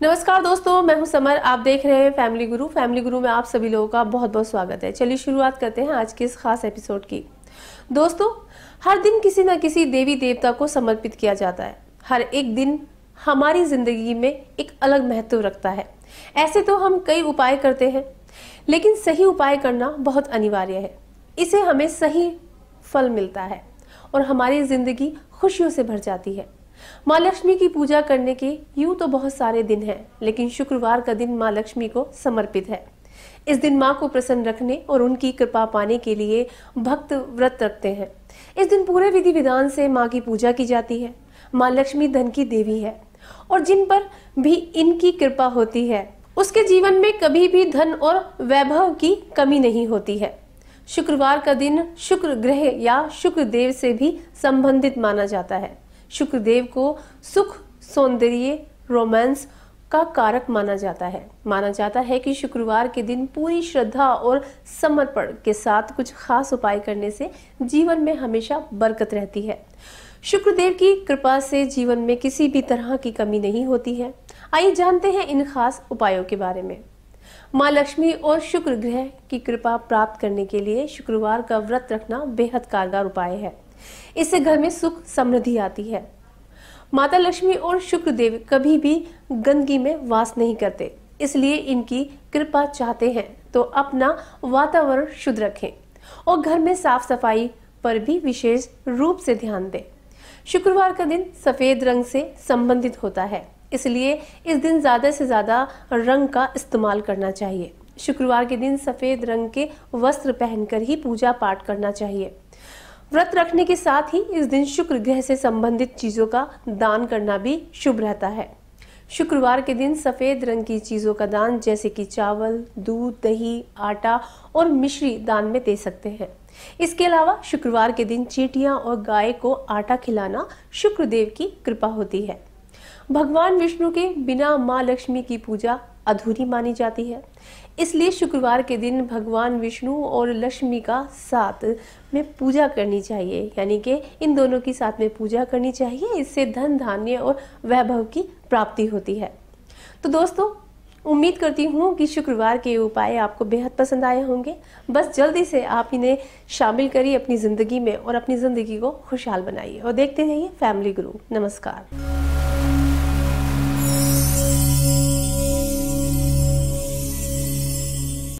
नमस्कार दोस्तों, मैं हूँ समर। आप देख रहे हैं फैमिली गुरु। फैमिली गुरु में आप सभी लोगों का बहुत बहुत स्वागत है। चलिए शुरुआत करते हैं आज के इस खास एपिसोड की। दोस्तों, हर दिन किसी न किसी देवी देवता को समर्पित किया जाता है। हर एक दिन हमारी ज़िंदगी में एक अलग महत्व रखता है। ऐसे तो हम कई उपाय करते हैं, लेकिन सही उपाय करना बहुत अनिवार्य है। इसे हमें सही फल मिलता है और हमारी ज़िंदगी खुशियों से भर जाती है। माँ लक्ष्मी की पूजा करने के यूँ तो बहुत सारे दिन हैं, लेकिन शुक्रवार का दिन माँ लक्ष्मी को समर्पित है। इस दिन माँ को प्रसन्न रखने और उनकी कृपा पाने के लिए भक्त व्रत रखते हैं। इस दिन पूरे विधि विधान से माँ की पूजा की जाती है। माँ लक्ष्मी धन की देवी है और जिन पर भी इनकी कृपा होती है, उसके जीवन में कभी भी धन और वैभव की कमी नहीं होती है। शुक्रवार का दिन शुक्र ग्रह या शुक्र देव से भी संबंधित माना जाता है। शुक्रदेव को सुख सौंदर्य रोमांस का कारक माना जाता है। माना जाता है कि शुक्रवार के दिन पूरी श्रद्धा और समर्पण के साथ कुछ खास उपाय करने से जीवन में हमेशा बरकत रहती है। शुक्रदेव की कृपा से जीवन में किसी भी तरह की कमी नहीं होती है। आइए जानते हैं इन खास उपायों के बारे में। माँ लक्ष्मी और शुक्र ग्रह की कृपा प्राप्त करने के लिए शुक्रवार का व्रत रखना बेहद कारगर उपाय है। इससे घर में सुख समृद्धि आती है। माता लक्ष्मी और शुक्र देव कभी भी गंदगी में वास नहीं करते, इसलिए इनकी कृपा चाहते हैं। तो अपना वातावरण शुद्ध रखें और घर में साफ़ सफ़ाई पर भी विशेष रूप से ध्यान दें। शुक्रवार का दिन सफ़ेद रंग से संबंधित होता है, इसलिए इस दिन ज़्यादा से ज़्यादा रंग का इस्तेमाल करना चाहिए। शुक्रवार के दिन सफ़ेद रंग के वस्त्र पहनकर ही पूजा पाठ करना चाहिए। व्रत रखने के साथ ही इस दिन शुक्र ग्रह से संबंधित चीज़ों का दान करना भी शुभ रहता है। शुक्रवार के दिन सफ़ेद रंग की चीज़ों का दान, जैसे कि चावल, दूध, दही, आटा और मिश्री दान में दे सकते हैं। इसके अलावा शुक्रवार के दिन चीटियाँ और गाय को आटा खिलाना शुक्रदेव की कृपा होती है। भगवान विष्णु के बिना माँ लक्ष्मी की पूजा अधूरी मानी जाती है। इसलिए शुक्रवार के दिन भगवान विष्णु और लक्ष्मी का साथ में पूजा करनी चाहिए। यानी कि इन दोनों की साथ में पूजा करनी चाहिए। इससे धन, धान्य और वैभव की प्राप्ति होती है। तो दोस्तों, उम्मीद करती हूँ कि शुक्रवार के उपाय आपको बेहद पसंद आए होंगे। बस जल्दी से आप इन्हें शामिल करिए अपनी ज़िंदगी में और अपनी ज़िंदगी को खुशहाल बनाइए। और देखते रहिए फैमिली गुरु नमस्कार।